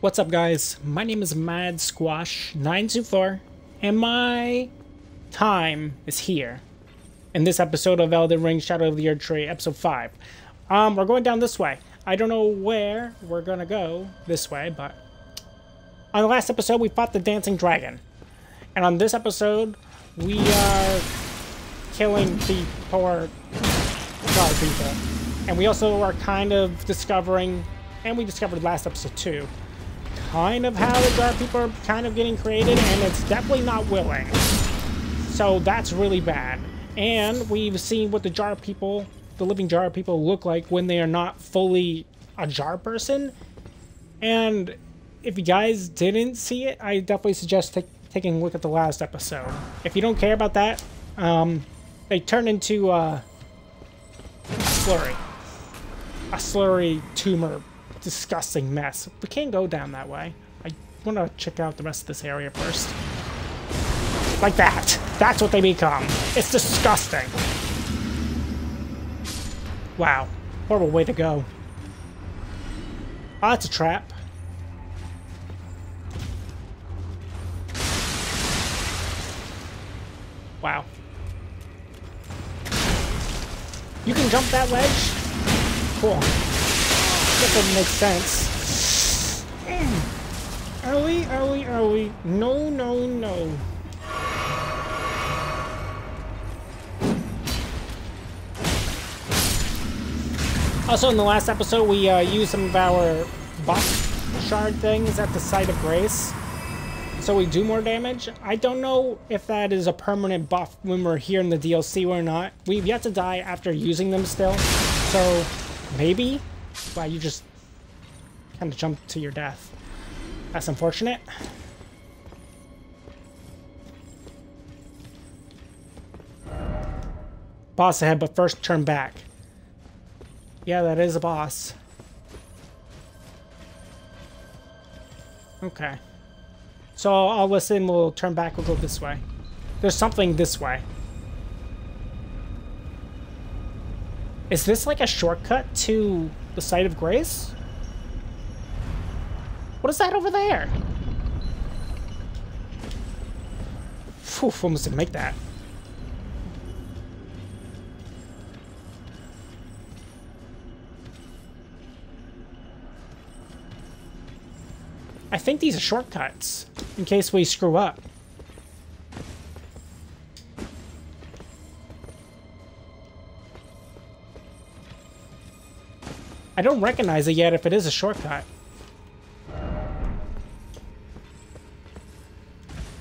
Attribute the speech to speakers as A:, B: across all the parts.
A: What's up guys? My name is Mad Squash 924 and my time is here. In this episode of Elden Ring Shadow of the Erdtree, episode 5. Um, we're going down this way. I don't know where we're gonna go this way, but on the last episode we fought the dancing dragon. And on this episode we are killing the poor guard people. And we also are kind of discovering, and we discovered last episode too, kind of how the Jar people are kind of getting created, and it's definitely not willing. So that's really bad. And we've seen what the Jar people, the living Jar people, look like when they are not fully a Jar person. And if you guys didn't see it, I definitely suggest taking a look at the last episode. If you don't care about that, um, they turn into uh, a slurry. A slurry tumor disgusting mess. We can't go down that way. I want to check out the rest of this area first. Like that. That's what they become. It's disgusting. Wow. Horrible way to go. Oh, that's a trap. Wow. You can jump that ledge? Cool. That doesn't make sense. Early, early, early. No, no, no. Also, in the last episode, we uh, used some of our buff shard things at the site of grace. So we do more damage. I don't know if that is a permanent buff when we're here in the DLC or not. We've yet to die after using them still. So, maybe? Wow, you just kind of jumped to your death. That's unfortunate. Boss ahead, but first turn back. Yeah, that is a boss. Okay. So I'll listen, we'll turn back, we'll go this way. There's something this way. Is this like a shortcut to the site of grace? What is that over there? Phew, almost didn't make that. I think these are shortcuts, in case we screw up. I don't recognize it yet if it is a shortcut.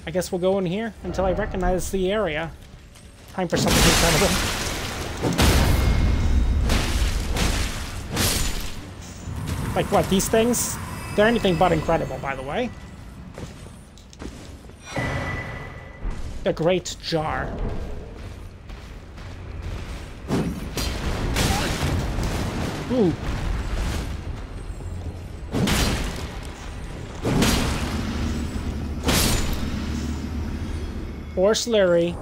A: I guess we'll go in here until I recognize the area. Time for something incredible. Like what, these things? They're anything but incredible, by the way. The Great Jar. Ooh, Or Slurry.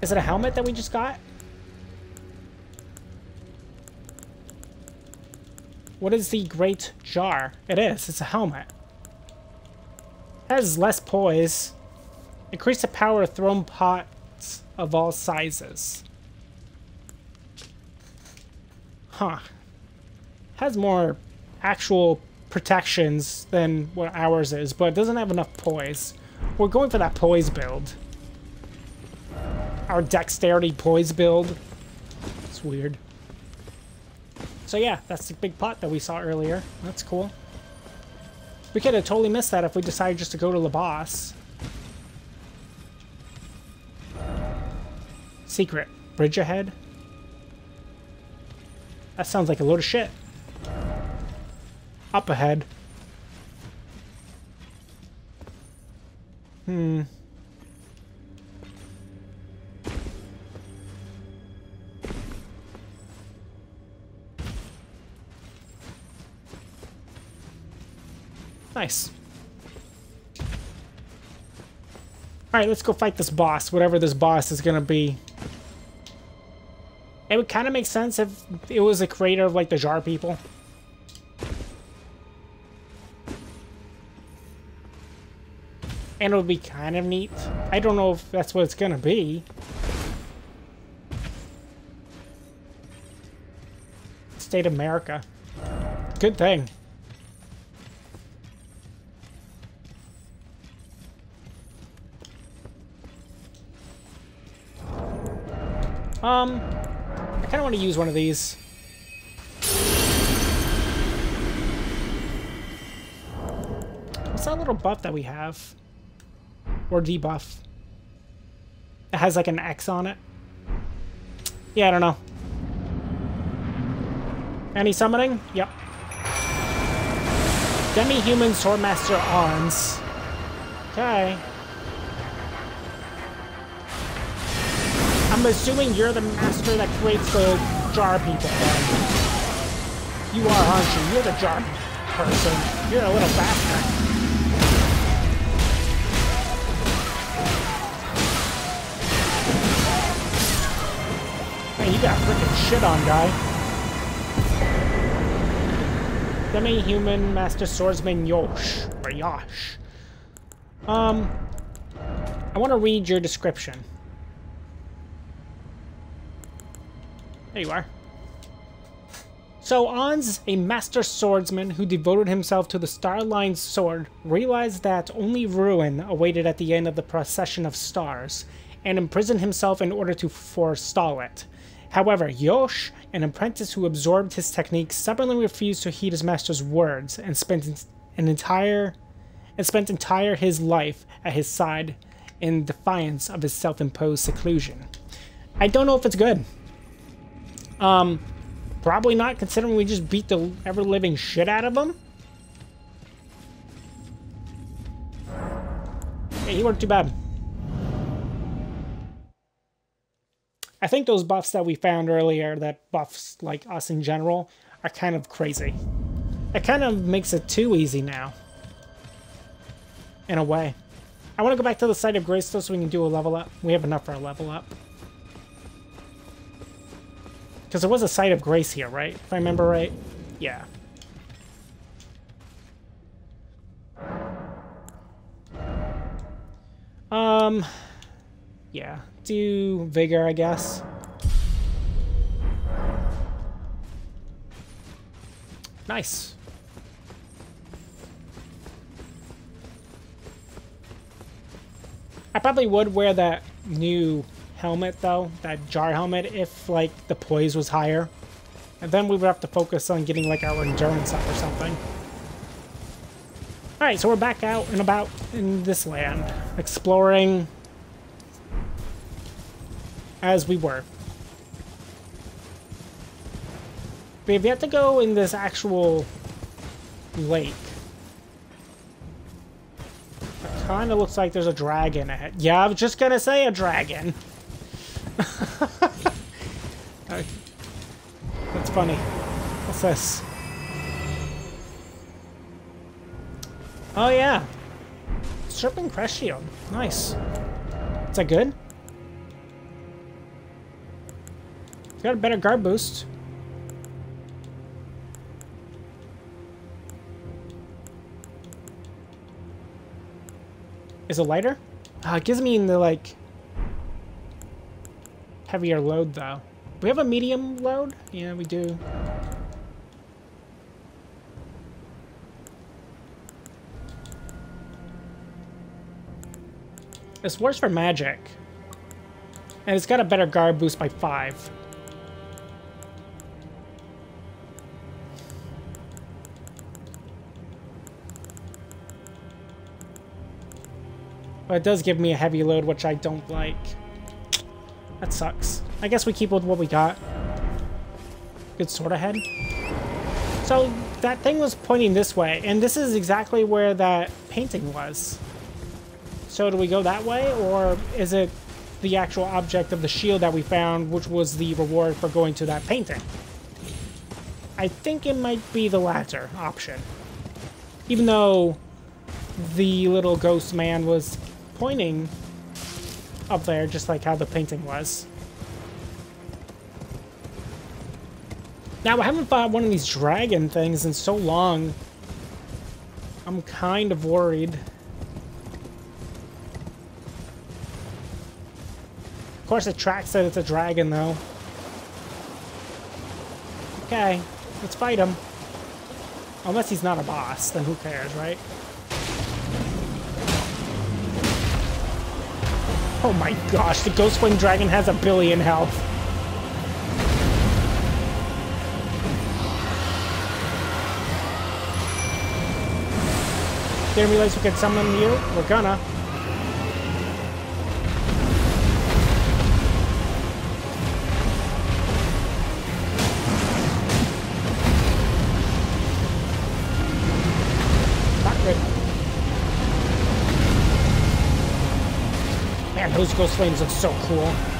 A: Is it a helmet that we just got? What is the Great Jar? It is. It's a helmet. Has less poise. Increase the power of thrown pots of all sizes. Huh. Has more actual protections than what ours is, but it doesn't have enough poise. We're going for that poise build. Our dexterity poise build. It's weird. So yeah, that's the big pot that we saw earlier. That's cool. We could have totally missed that if we decided just to go to the boss. Secret. Bridge ahead? That sounds like a load of shit. Up ahead. Hmm. Nice. Alright, let's go fight this boss, whatever this boss is gonna be. It would kind of make sense if it was a creator of, like, the Jar people. And it would be kind of neat. I don't know if that's what it's gonna be. Stake of Marika. Good thing. Um, I kind of want to use one of these. What's that little buff that we have? Or debuff? It has like an X on it. Yeah, I don't know. Any summoning? Yep. Demi-human Swordmaster Onze. Okay. I'm assuming you're the master that creates the jar people. You are, aren't you? You're the jar person. You're a little bastard. You got freaking shit on, guy. Demi-human Master Swordsman Yosh. Or Yosh. Um, I want to read your description. There you are. So Ans, a master swordsman who devoted himself to the Star-Lined Sword, realized that only ruin awaited at the end of the procession of stars, and imprisoned himself in order to forestall it. However, Yosh, an apprentice who absorbed his technique, stubbornly refused to heed his master's words and spent an entire and spent entire his life at his side in defiance of his self-imposed seclusion. I don't know if it's good. Um, probably not, considering we just beat the ever-living shit out of him. Hey, he weren't too bad. I think those buffs that we found earlier, that buffs like us in general, are kind of crazy. It kind of makes it too easy now. In a way. I want to go back to the site of grace though so we can do a level up. We have enough for a level up. Because there was a site of grace here, right? If I remember right. Yeah. Um, yeah, do vigor, I guess. Nice. I probably would wear that new helmet, though, that jar helmet, if, like, the poise was higher. And then we would have to focus on getting, like, our endurance up or something. Alright, so we're back out and about in this land, exploring as we were. We have yet to go in this actual lake. It kind of looks like there's a dragon ahead. Yeah, I was just gonna say a dragon. That's funny. What's this? Oh yeah. Serpent Crest Shield. Nice. Is that good? It's got a better guard boost. Is it lighter? Uh, it gives me the, like, heavier load, though. We have a medium load? Yeah, we do. It's worse for magic. And it's got a better guard boost by 5. But it does give me a heavy load, which I don't like. That sucks. I guess we keep with what we got. Good sword ahead. So that thing was pointing this way, and this is exactly where that painting was. So do we go that way, or is it the actual object of the shield that we found, which was the reward for going to that painting? I think it might be the latter option. Even though the little ghost man was pointing up there, just like how the painting was. Now, I haven't fought one of these dragon things in so long. I'm kind of worried. Of course, the track said it's a dragon, though. Okay, let's fight him. Unless he's not a boss, then who cares, right? Oh my gosh, the Ghostwing Dragon has a billion health. Didn't realize we could summon you. We're gonna. Those ghost flames look so cool.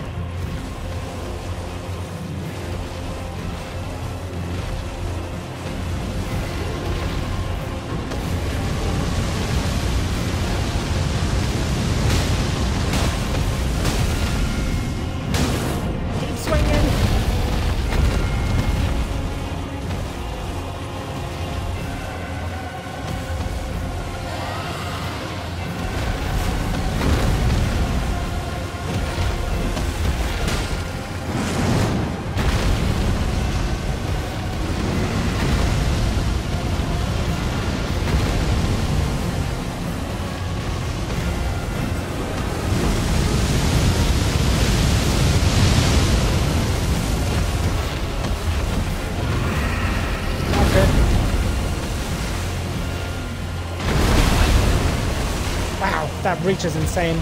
A: that reach is insane.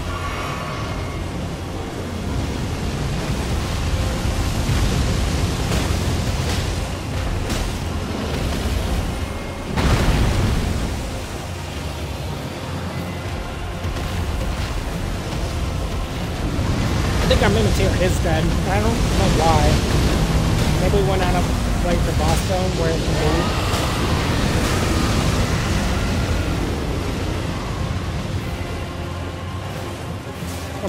A: I think our Mimic Tear is dead. I don't know why. Maybe we went out of like the boss zone where it can be.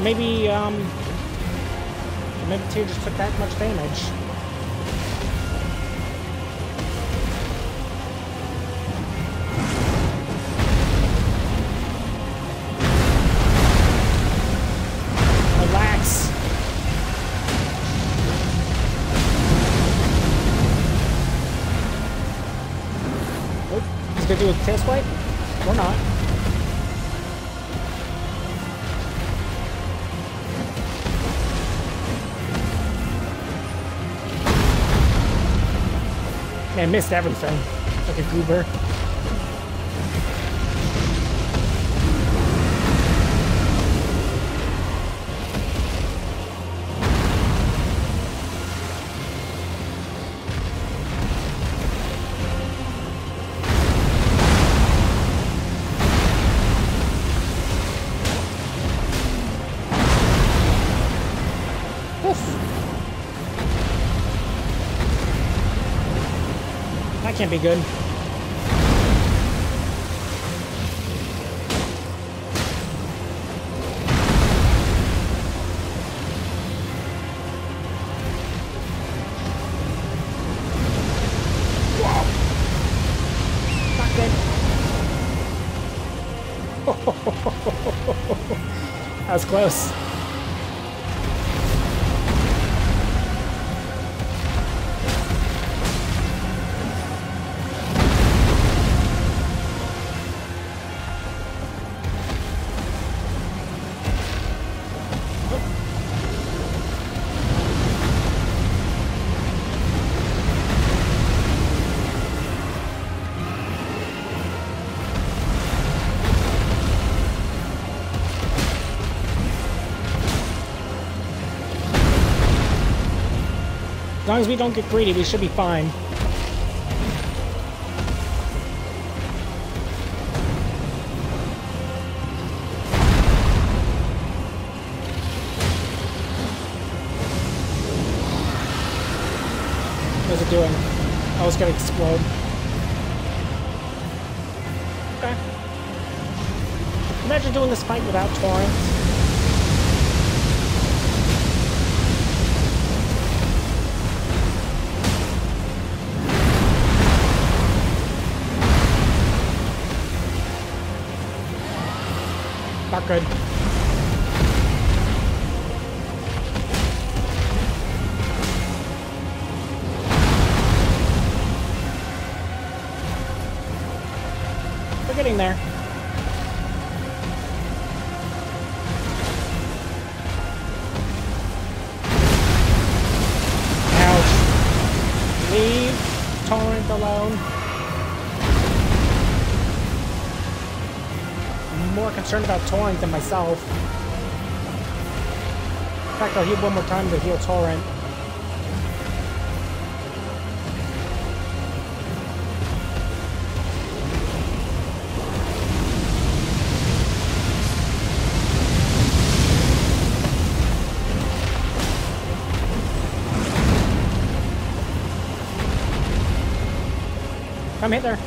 A: Maybe, um, maybe Tyr just took that much damage. Missed everything. Like a goober. Can't be good. We don't get greedy, we should be fine. What's it doing? Oh, it's gonna explode. Okay. Imagine doing this fight without torrents. Good. About Torrent than myself. In fact, I'll heal one more time to heal Torrent. Come hit there.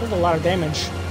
A: There's a lot of damage.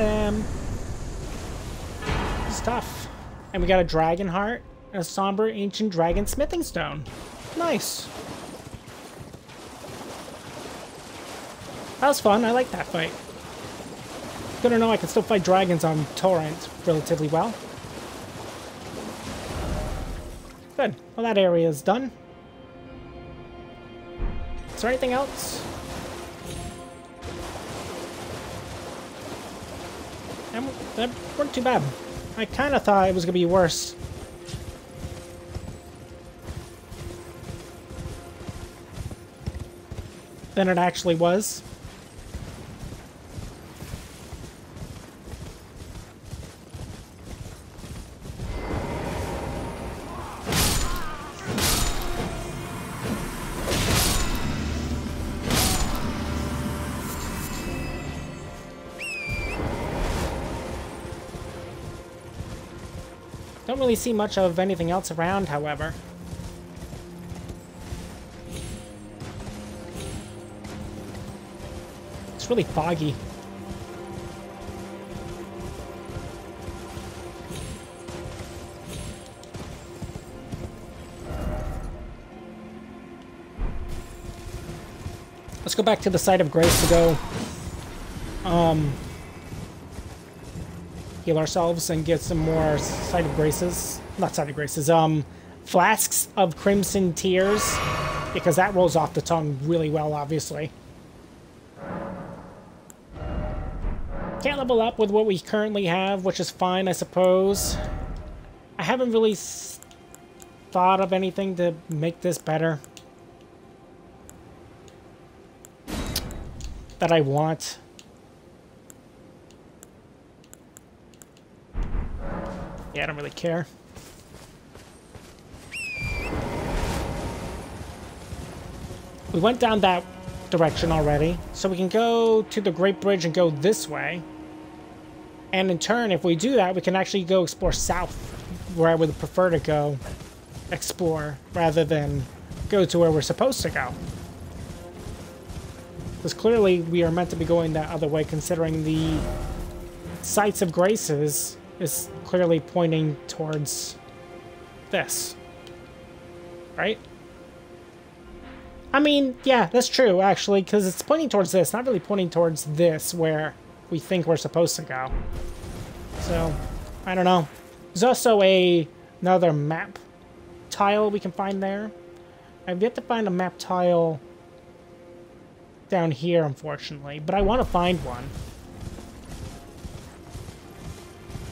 A: Him. It's tough. And we got a dragon heart and a somber ancient dragon smithing stone. Nice. That was fun. I like that fight. Good to know I can still fight dragons on Torrent relatively well. Good. Well, that area is done. Is there anything else? That, weren't too bad. I kind of thought it was going to be worse. Than it actually was. really see much of anything else around, however. It's really foggy. Let's go back to the site of grace to go um, heal ourselves and get some more site of graces. Not site of graces, um, flasks of crimson tears, because that rolls off the tongue really well, obviously. Can't level up with what we currently have, which is fine, I suppose. I haven't really thought of anything to make this better. That I want. Yeah, I don't really care. We went down that direction already, so we can go to the Great Bridge and go this way. And in turn, if we do that, we can actually go explore south, where I would prefer to go explore, rather than go to where we're supposed to go. Because clearly we are meant to be going that other way, considering the sites of graces is clearly pointing towards this. Right? I mean, yeah, that's true, actually, because it's pointing towards this, not really pointing towards this, where we think we're supposed to go. So, I don't know. There's also a another map tile we can find there. I've yet to find a map tile down here, unfortunately, but I want to find one.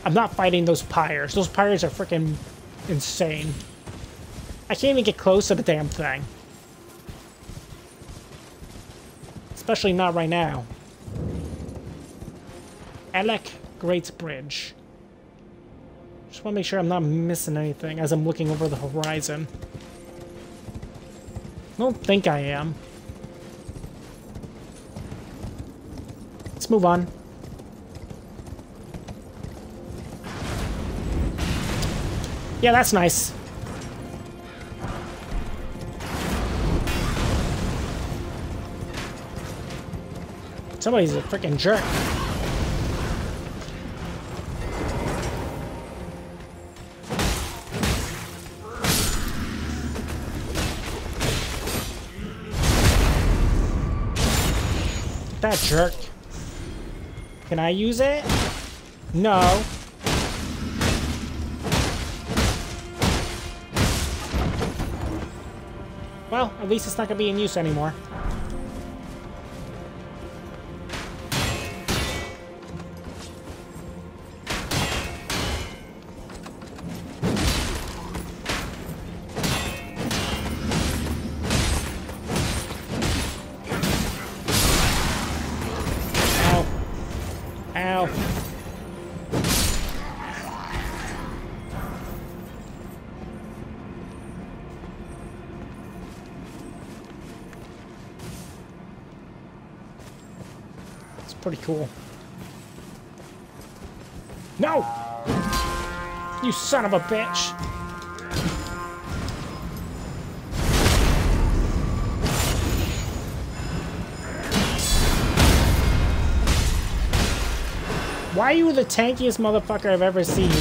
A: I'm not fighting those pyres. Those pyres are freaking insane. I can't even get close to the damn thing. Especially not right now. Alec Great Bridge. Just want to make sure I'm not missing anything as I'm looking over the horizon. I don't think I am. Let's move on. Yeah, that's nice. Somebody's a freaking jerk. That jerk. Can I use it? No. Well, at least it's not going to be in use anymore. Pretty cool. No! You son of a bitch! Why are you the tankiest motherfucker I've ever seen?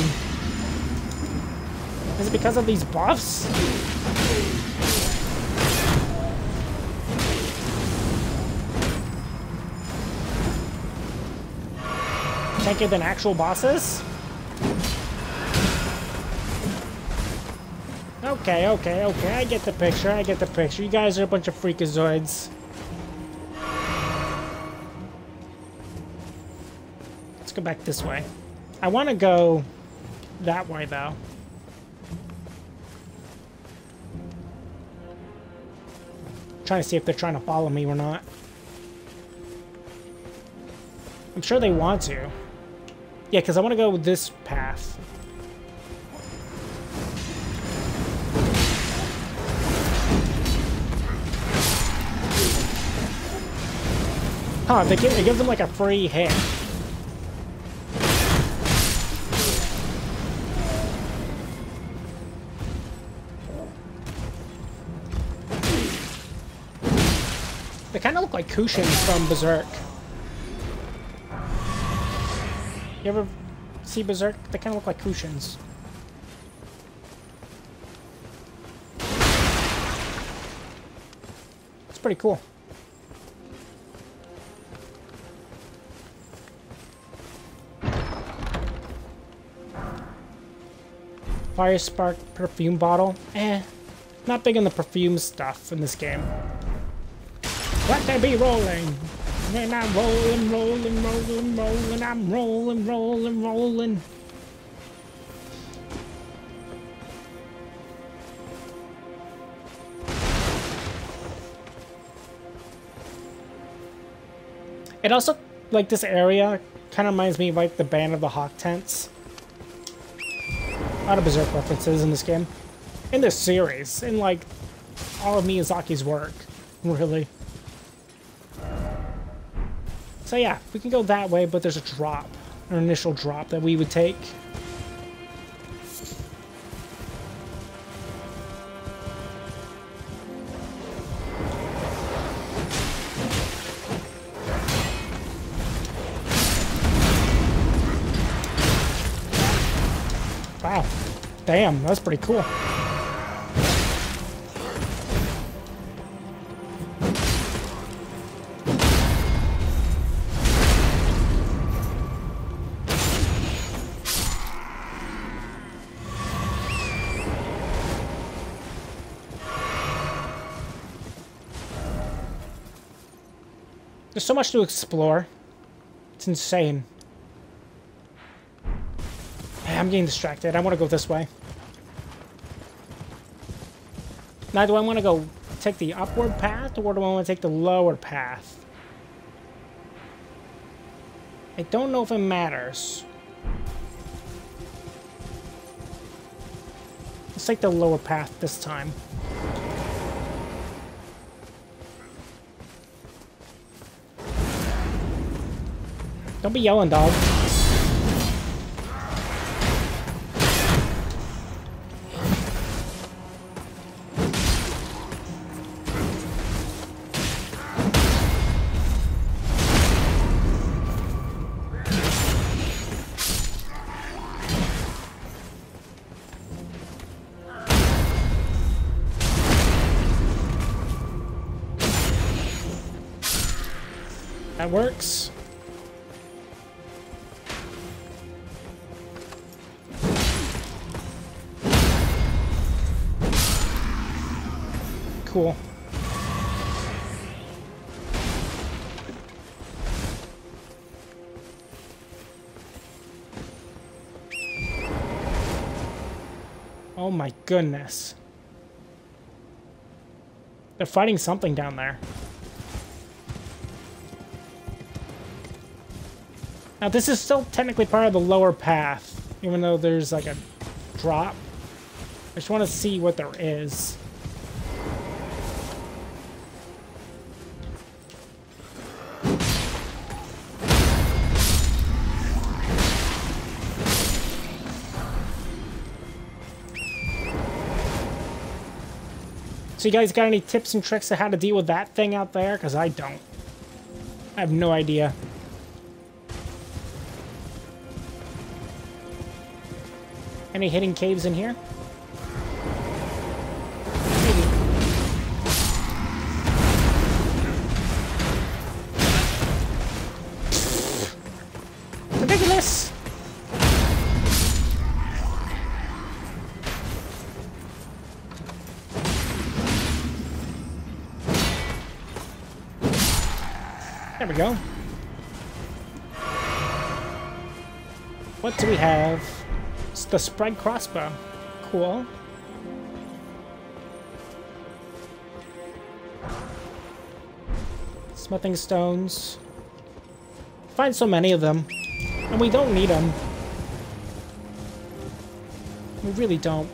A: Is it because of these buffs? Than actual bosses? Okay, okay, okay, I get the picture, I get the picture. You guys are a bunch of freakazoids. Let's go back this way. I want to go that way, though. trying to see if they're trying to follow me or not. I'm sure they want to. Yeah, because I want to go with this path. Huh, they give, it gives them like a free hit. They kind of look like Kushan's from Berserk. You ever see Berserk? They kind of look like Kushans. It's pretty cool. Fire spark perfume bottle. Eh, not big on the perfume stuff in this game. Let there be rolling! And I'm rolling, rolling, rolling, rolling. I'm rolling, rolling, rolling. It also, like this area, kind of reminds me of like the Band of the Hawk tents. A lot of Berserk references in this game. In this series, in like all of Miyazaki's work, really. So yeah, we can go that way, but there's a drop, an initial drop that we would take. Wow. Damn, that's pretty cool. There's so much to explore. It's insane. I'm getting distracted. I want to go this way. Now, do I want to go take the upward path, or do I want to take the lower path? I don't know if it matters. Let's take the lower path this time. Don't be yelling, dog. Goodness. They're fighting something down there. Now this is still technically part of the lower path, even though there's like a drop. I just want to see what there is. So you guys got any tips and tricks on how to deal with that thing out there? Because I don't. I have no idea. Any hidden caves in here? Go. What do we have? It's the spread crossbow. Cool. Smithing stones. Find so many of them. And we don't need them. We really don't.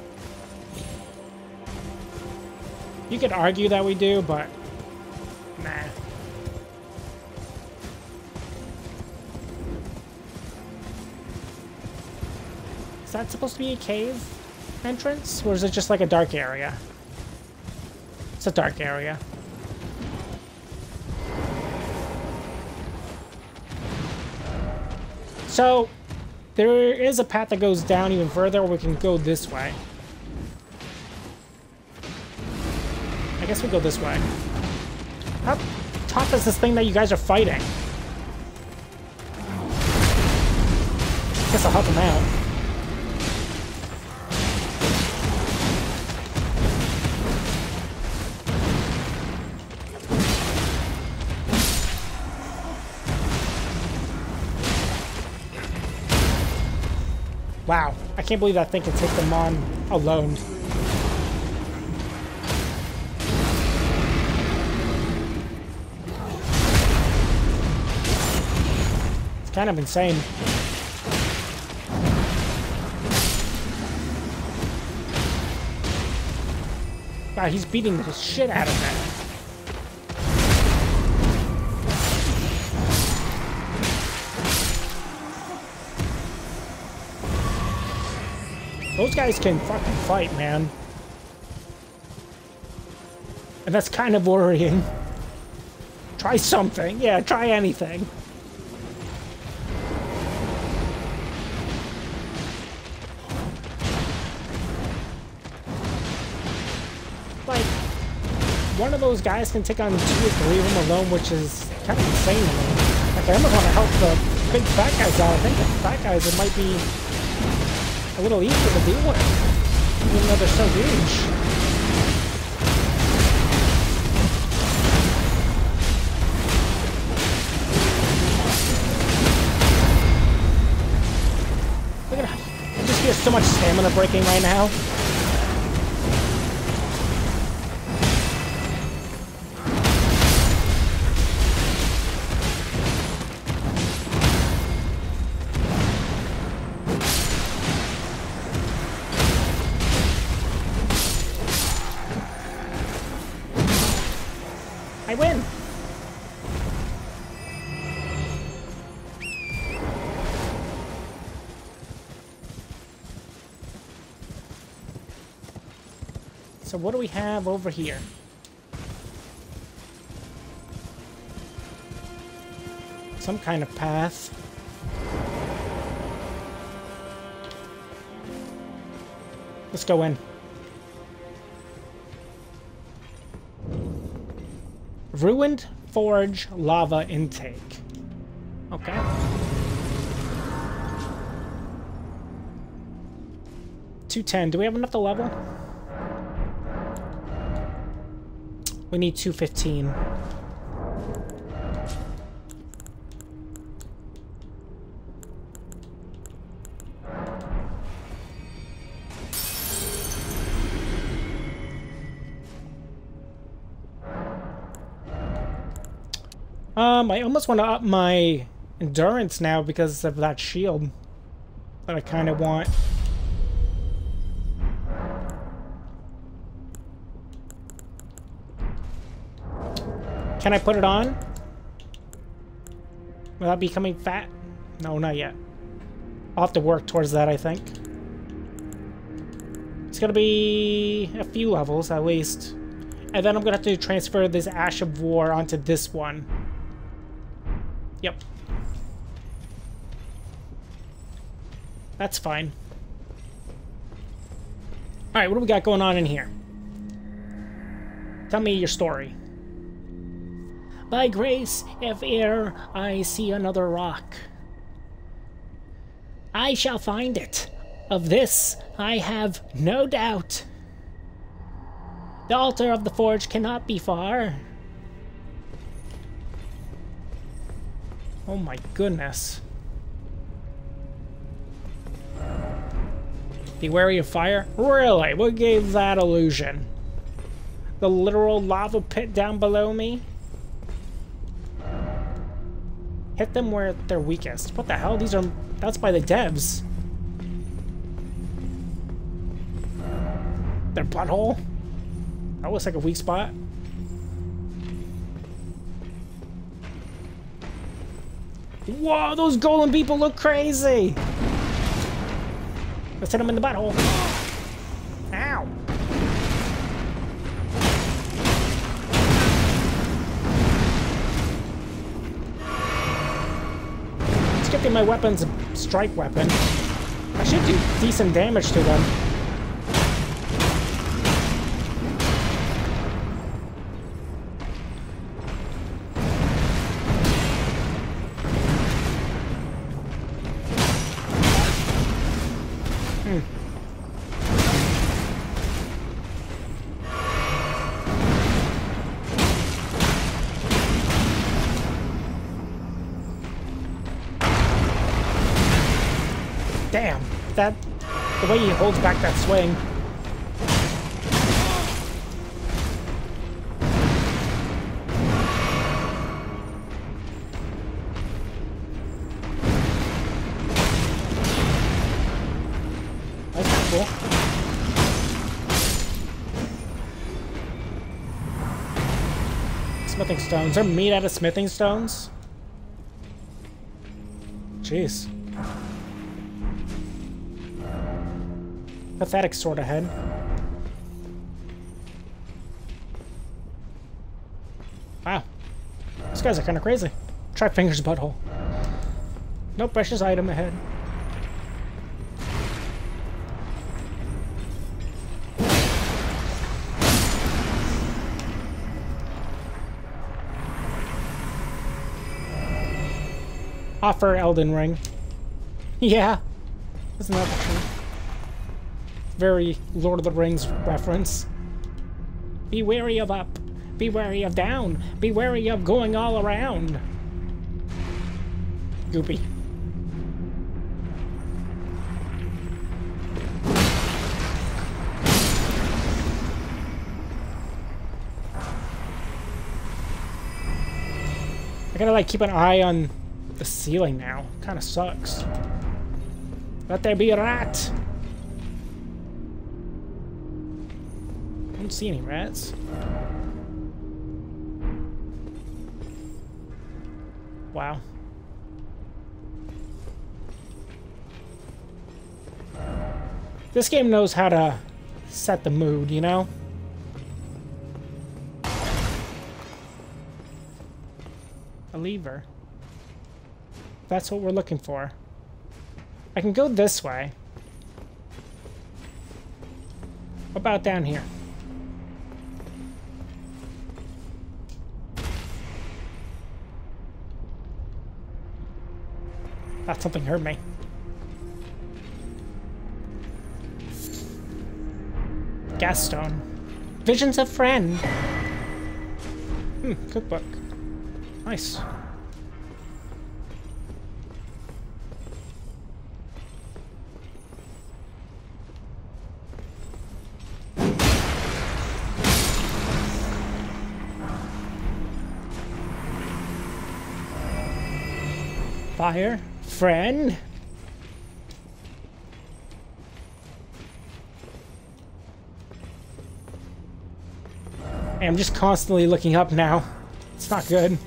A: You could argue that we do, but... that supposed to be a cave entrance? Or is it just like a dark area? It's a dark area. So, there is a path that goes down even further, or we can go this way. I guess we go this way. How tough is this thing that you guys are fighting? I guess I'll help him out. Wow, I can't believe that thing can take them on alone. It's kind of insane. Wow, he's beating the shit out of that. Those guys can fucking fight, man. And that's kind of worrying. Try something. Yeah, try anything. Like, one of those guys can take on two or three of them alone, which is kind of insane to me. Like, I almost want to help the big fat guys out. I think the fat guys, it might be a little easier to deal with, even though they're so huge. Look at that. Just hear so much stamina breaking right now. So what do we have over here? Some kind of path. Let's go in. Ruined Forge Lava Intake. Okay. Two ten. Do we have enough to level? We need two fifteen. Um, I almost want to up my endurance now because of that shield that I kind of want. Can I put it on? Will that becoming fat? No, not yet. I'll have to work towards that, I think. It's gonna be a few levels, at least. And then I'm gonna have to transfer this Ash of War onto this one. Yep. That's fine. Alright, what do we got going on in here? Tell me your story. By grace, if e'er I see another rock, I shall find it. Of this I have no doubt. The altar of the forge cannot be far. Oh my goodness. Be wary of fire? Really? What gave that illusion? The literal lava pit down below me? Hit them where they're weakest. What the hell? These are... That's by the devs. Their butthole? That looks like a weak spot. Whoa, those golem people look crazy! Let's hit them in the butthole. My weapons a strike weapon. I should do decent damage to them. Holds back that swing. Smithing stones. They're made out of smithing stones? Jeez. Pathetic sort of head. Wow. These guys are kind of crazy. Try Finger's butthole. No precious item ahead. Offer Elden Ring. Yeah. Isn't that the truth? Very Lord of the Rings reference. Be wary of up. Be wary of down. Be wary of going all around. Goopy. I gotta like keep an eye on the ceiling now. Kinda sucks. Let there be a rat! See any rats. Wow. This game knows how to set the mood, you know? A lever. That's what we're looking for. I can go this way. What about down here? Thought something hurt me. Gas stone. Visions of friend. Hmm, cookbook. Nice. Fire, friend. I'm just constantly looking up now. It's not good.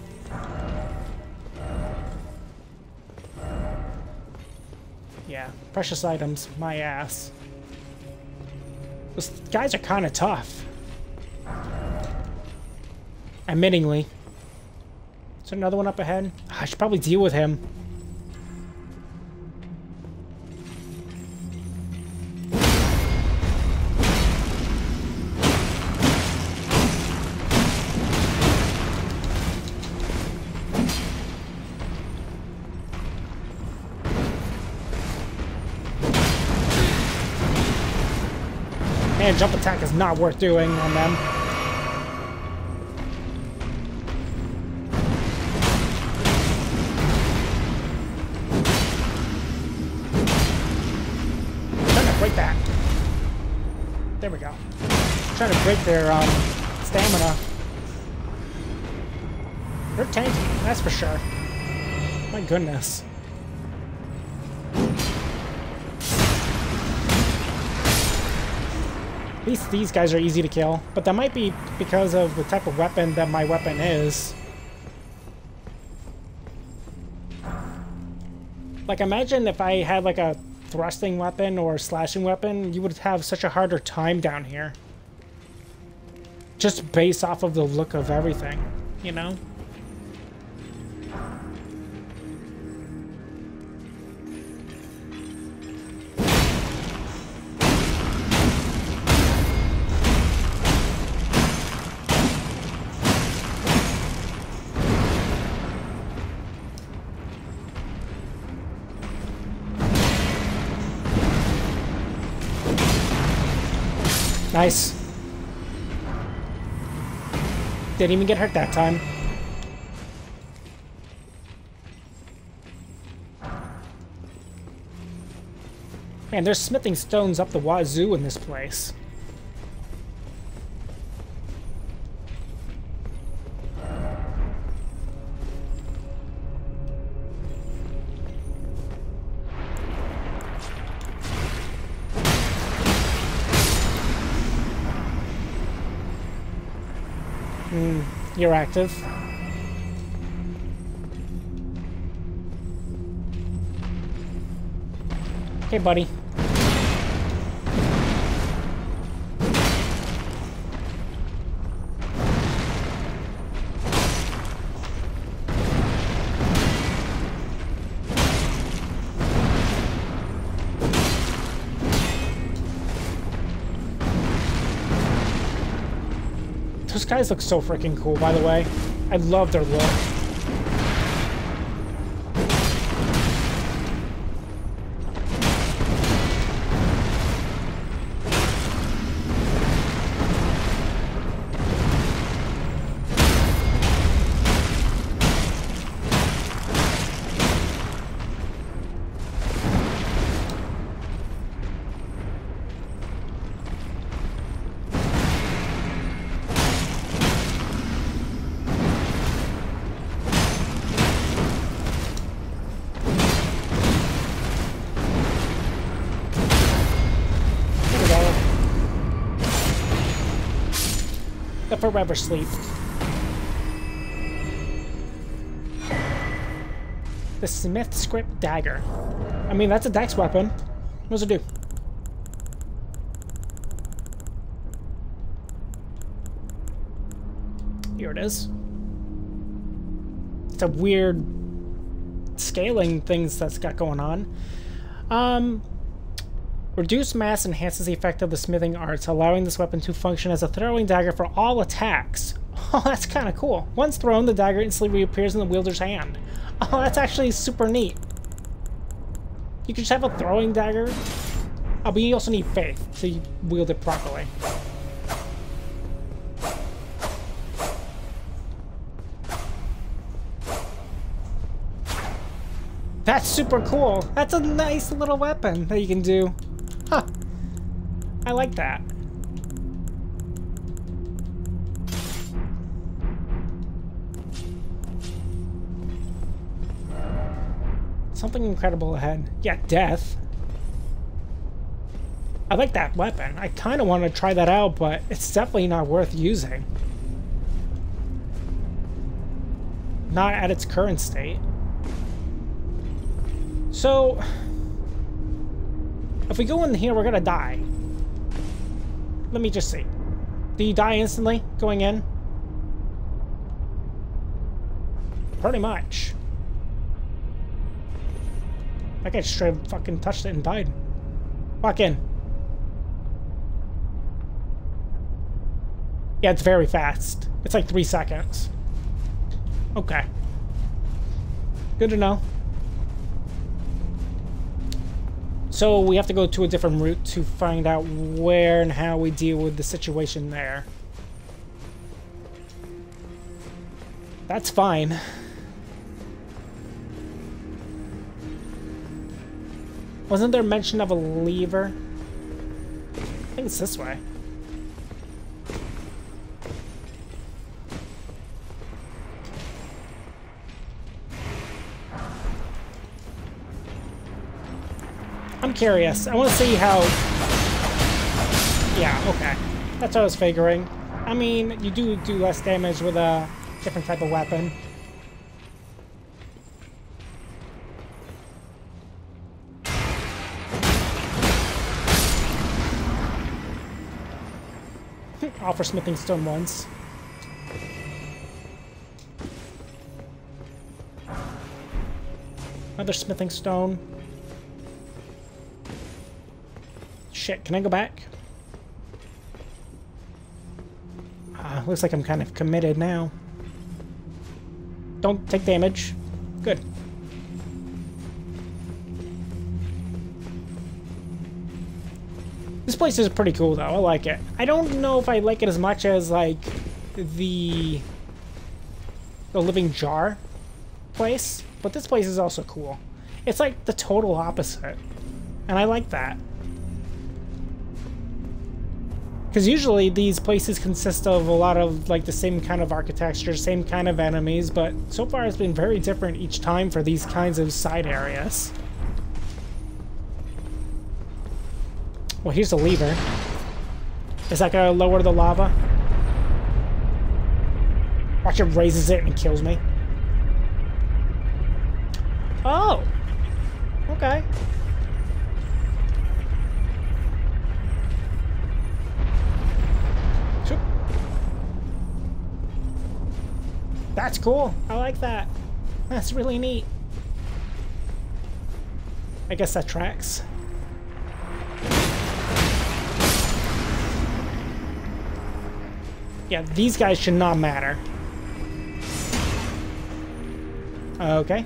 A: Yeah, precious items, my ass. Those guys are kind of tough. Admittingly. Is there another one up ahead? Ah, I should probably deal with him. Not worth doing on them. trying to break that. There we go. trying to break their um, stamina. They're tanky, that's for sure. My goodness. Least these guys are easy to kill, but that might be because of the type of weapon that my weapon is. Like imagine if I had like a thrusting weapon or slashing weapon, you would have such a harder time down here. Just based off of the look of everything, you know? Nice. Didn't even get hurt that time. Man, there's smithing stones up the wazoo in this place. You're active. Hey, buddy. Guys look so freaking cool, by the way. I love their look. The forever sleep. The Smithscript Dagger. I mean, that's a dex weapon. What does it do? Here it is. It's a weird scaling things that's got going on. Um, Reduced mass enhances the effect of the smithing arts, allowing this weapon to function as a throwing dagger for all attacks. Oh, that's kind of cool. Once thrown, the dagger instantly reappears in the wielder's hand. Oh, that's actually super neat. You can just have a throwing dagger. Oh, but you also need faith to wield it properly. That's super cool. That's a nice little weapon that you can do. I like that. Something incredible ahead. Yeah, death. I like that weapon. I kind of want to try that out, but it's definitely not worth using. Not at its current state. So, if we go in here, we're gonna die. Let me just see. Do you die instantly going in? Pretty much. I guy straight fucking touched it and died. Walk in. Yeah, it's very fast. It's like three seconds. Okay. Good to know. So we have to go to a different route to find out where and how we deal with the situation there. That's fine. Wasn't there mention of a lever? I think it's this way. Curious. I want to see how... Yeah, okay. That's what I was figuring. I mean, you do do less damage with a different type of weapon. Offer smithing stone once. Another smithing stone. Shit, can I go back? Uh, looks like I'm kind of committed now. Don't take damage. Good. This place is pretty cool, though. I like it. I don't know if I like it as much as, like, the... The Living Jar place, but this place is also cool. It's like the total opposite. And I like that. Because usually these places consist of a lot of like the same kind of architecture, same kind of enemies, but so far it's been very different each time for these kinds of side areas. Well, here's the lever. Is that gonna lower the lava? Watch it raises it and kills me. Oh! Okay. That's cool. I like that. That's really neat. I guess that tracks. Yeah, these guys should not matter. Okay.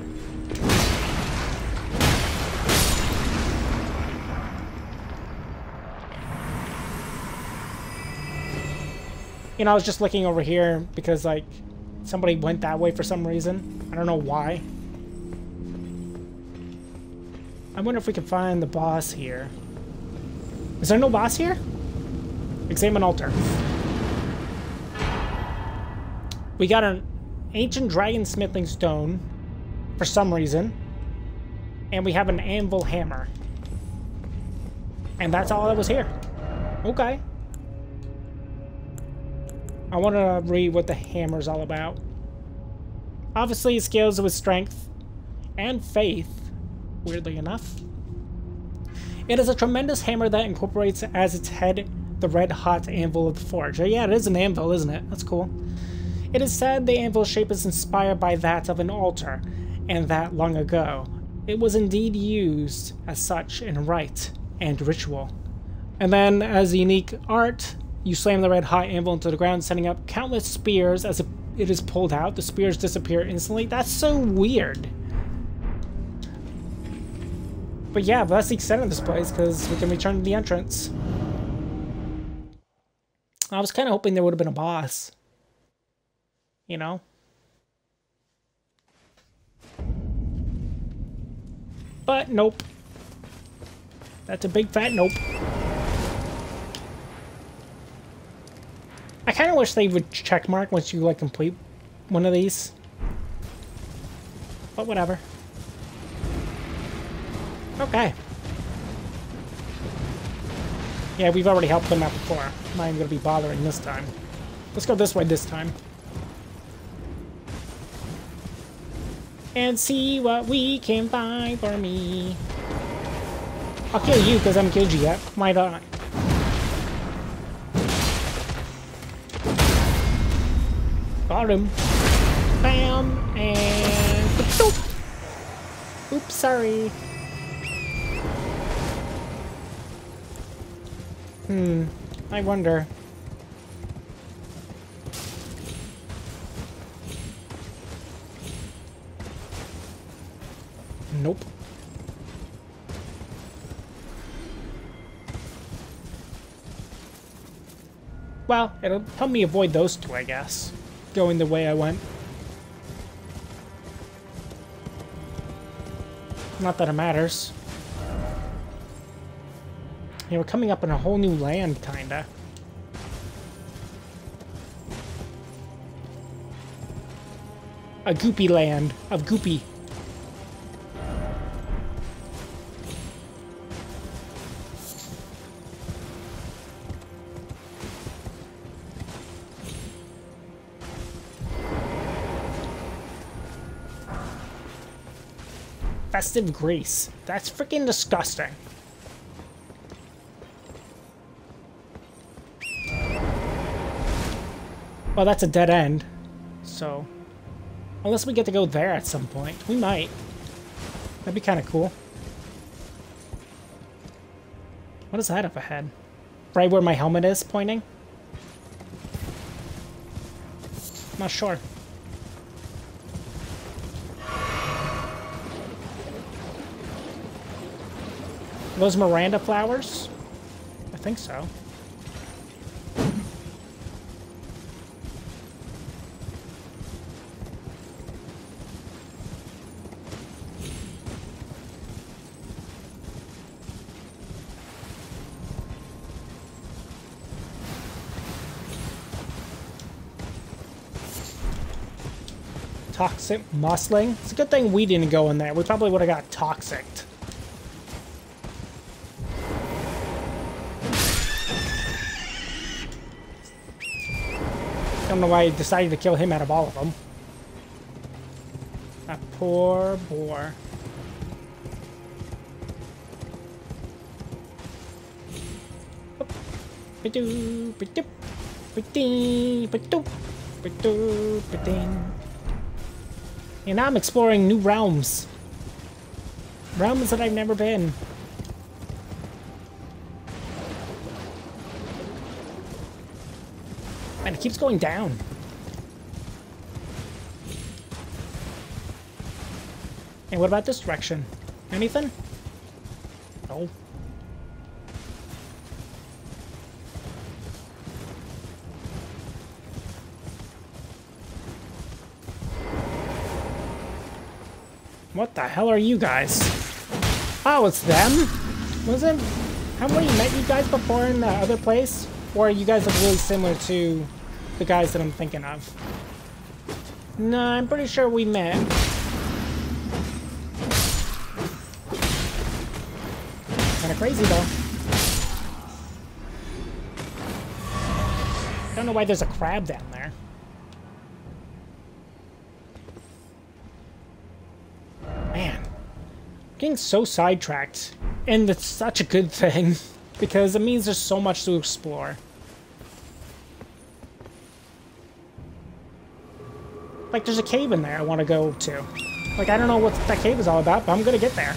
A: You know, I was just looking over here because, like, somebody went that way for some reason. I don't know why. I wonder if we can find the boss here. Is there no boss here? Examine altar. We got an ancient dragon smithing stone for some reason. And we have an anvil hammer. And that's all that was here. Okay. I want to read what the hammer's all about. Obviously, it scales with strength and faith, weirdly enough. It is a tremendous hammer that incorporates as its head the red-hot anvil of the forge. Oh, yeah, it is an anvil, isn't it? That's cool. It is said the anvil shape is inspired by that of an altar, and that long ago. It was indeed used as such in rite and ritual. And then, as unique art, you slam the red hot anvil into the ground, sending up countless spears as it is pulled out. The spears disappear instantly. That's so weird. But yeah, but that's the extent of this place, because we can return to the entrance. I was kind of hoping there would have been a boss you know? But nope. That's a big fat nope. I kind of wish they would check mark once you like complete one of these. But whatever. Okay. Yeah, we've already helped them out before. I'm not even going to be bothering this time. Let's go this way this time. and see what we can find for me. I'll kill you because I haven't killed you yet. Why not? Got him. Bam! And... Oops, sorry. Hmm. I wonder. Nope. Well, it'll help me avoid those two, I guess. Going the way I went. Not that it matters. Yeah, we're coming up in a whole new land, kinda. A goopy land of goopy. Festive grace. That's freaking disgusting. Well, that's a dead end. So, unless we get to go there at some point, we might. That'd be kind of cool. What is that up ahead? Right where my helmet is pointing? Not sure. those Miranda flowers? I think so. Toxic Musling. It's a good thing we didn't go in there. We probably would have got toxicked. I don't know why I decided to kill him out of all of them. That poor boar. And I'm exploring new realms. Realms that I've never been. Keeps going down. And what about this direction? Anything? No. What the hell are you guys? Oh, it's them? Was it? Have we met you guys before in that other place? Or you guys are really similar to the guys that I'm thinking of? No, I'm pretty sure we met. Kinda crazy though. Don't know why there's a crab down there. Man, getting so sidetracked, and it's such a good thing because it means there's so much to explore. Like, there's a cave in there I want to go to. Like, I don't know what that cave is all about, but I'm gonna get there.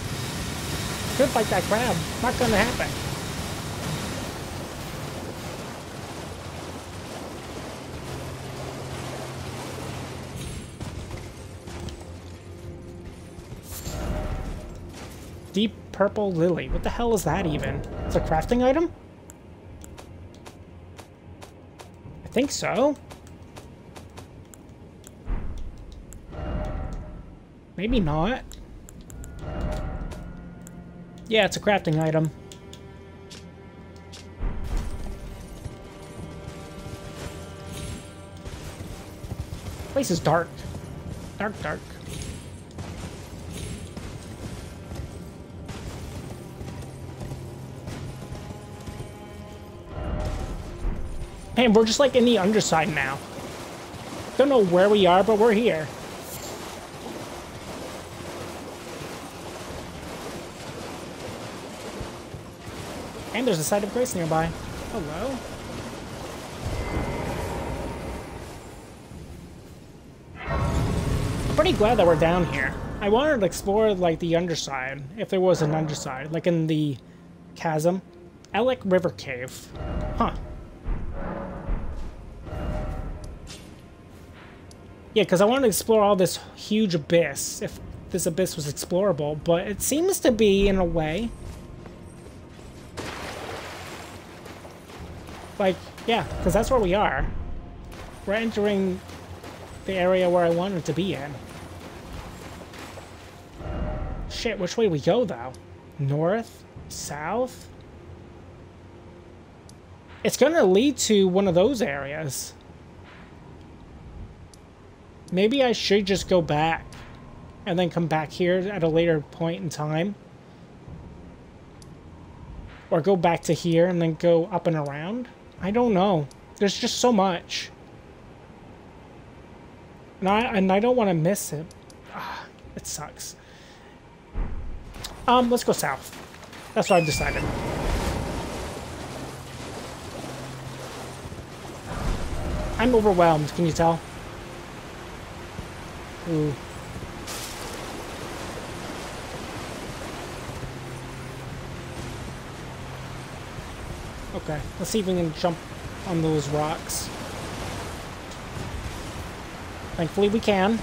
A: Could fight that crab. Not gonna happen. Deep purple lily. What the hell is that even? It's a crafting item? I think so. Maybe not. Yeah, it's a crafting item. place is dark. Dark, dark. Man, we're just like in the underside now. Don't know where we are, but we're here. And there's a site of grace nearby. Hello? I'm pretty glad that we're down here. I wanted to explore, like, the underside, if there was an underside, like in the chasm. Ellac River Cave. Huh. Yeah, because I wanted to explore all this huge abyss, if this abyss was explorable, but it seems to be, in a way. Like, yeah, because that's where we are. We're entering the area where I wanted to be in. Shit, which way we go, though? North? South? It's gonna lead to one of those areas. Maybe I should just go back and then come back here at a later point in time. Or go back to here and then go up and around. I don't know. There's just so much. And I, and I don't want to miss it. Ah, it sucks. Um, let's go south. That's what I've decided. I'm overwhelmed, can you tell? Ooh. Okay, let's see if we can jump on those rocks. Thankfully we can.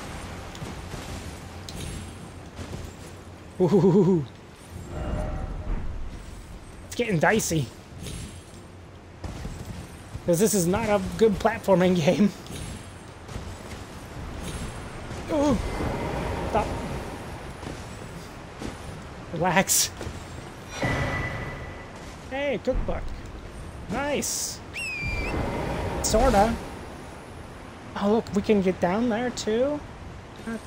A: Ooh. It's getting dicey. Because this is not a good platforming game. Ooh. Stop. Relax. Hey, cookbook. Nice. Sorta. Oh, look, we can get down there, too? That's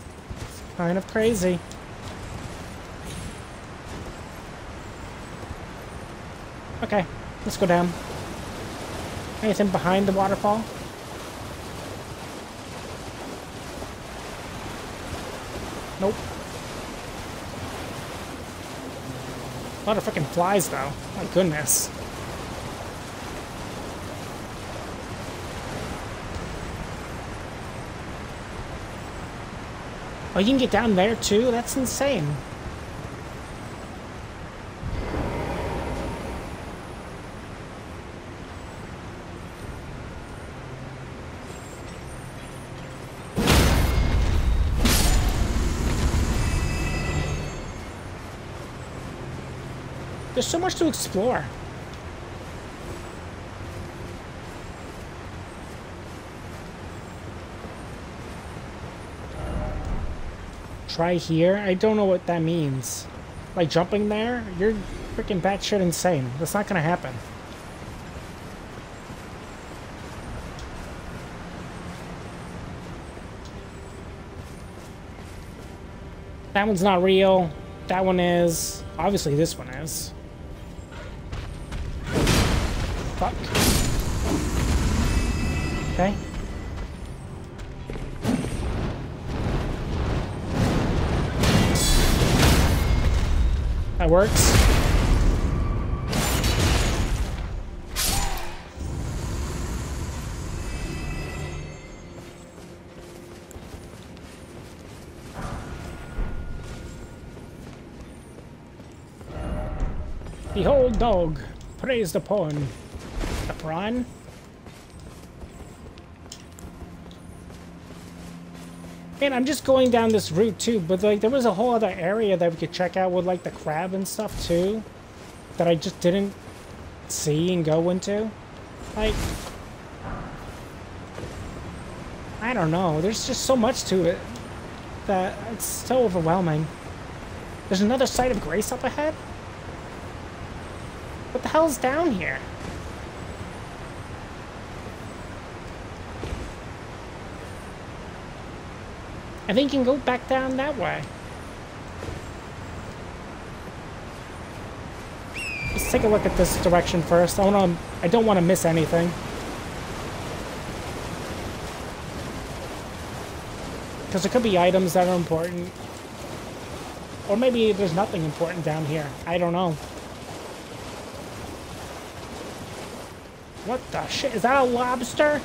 A: kind of crazy. Okay, let's go down. Anything behind the waterfall? Nope. A lot of freaking flies, though. My goodness. Oh, you can get down there, too? That's insane. There's so much to explore. Try here? I don't know what that means. Like jumping there? You're freaking batshit insane. That's not gonna happen. That one's not real. That one is. Obviously this one is. Fuck. Okay. That works. Behold dog, praise the pawn. The prawn? And I'm just going down this route too, but like there was a whole other area that we could check out with like the crab and stuff too. That I just didn't see and go into. Like I don't know, there's just so much to it that it's so overwhelming. There's another site of grace up ahead? What the hell's down here? I think you can go back down that way. Let's take a look at this direction first. I want to. I don't want to miss anything. Because there could be items that are important. Or maybe there's nothing important down here. I don't know. What the shit? Is that a lobster?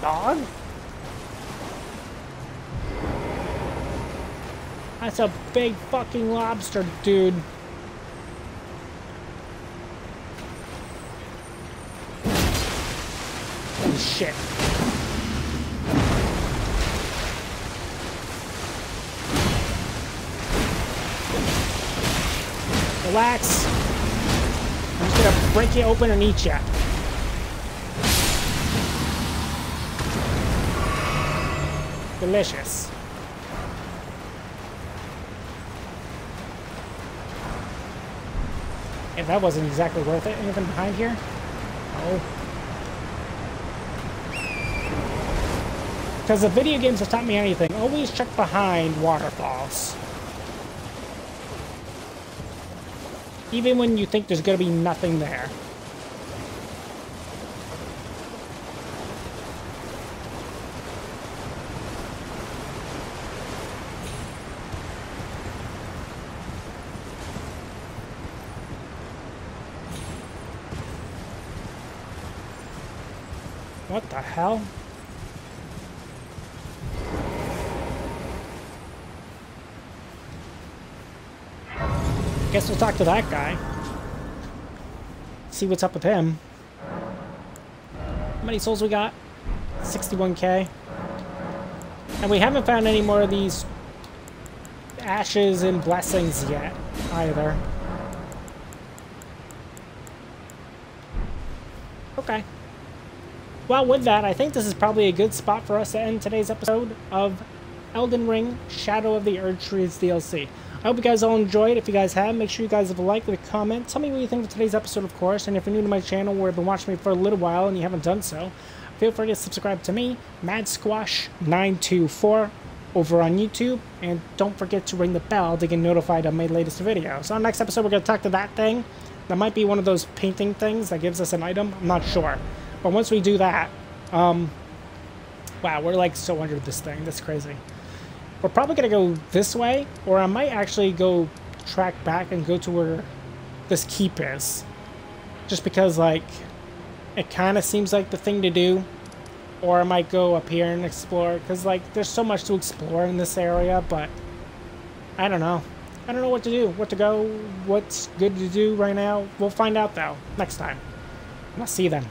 A: Dog? That's a big fucking lobster, dude. Shit. Relax. I'm just gonna break you open and eat ya. Delicious. If that wasn't exactly worth it. Anything behind here? Oh. Because the video games have taught me anything, always check behind waterfalls. Even when you think there's going to be nothing there. What the hell? Guess we'll talk to that guy. See what's up with him. How many souls we got? 61k. And we haven't found any more of these ashes and blessings yet, either. Okay. Well, with that, I think this is probably a good spot for us to end today's episode of Elden Ring Shadow of the Erdtree's DLC. I hope you guys all enjoyed. If you guys have, make sure you guys have a like, leave a comment. Tell me what you think of today's episode, of course. And if you're new to my channel or have been watching me for a little while and you haven't done so, feel free to subscribe to me, Mad Squash 924 over on YouTube, and don't forget to ring the bell to get notified of my latest video. So, next episode, we're going to talk to that thing. That might be one of those painting things that gives us an item. I'm not sure. But once we do that, um, wow, we're like so under this thing. That's crazy. We're probably going to go this way, or I might actually go track back and go to where this keep is. Just because, like, it kind of seems like the thing to do. Or I might go up here and explore, because, like, there's so much to explore in this area, but I don't know. I don't know what to do, what to go, what's good to do right now. We'll find out, though, next time. I'll see you then.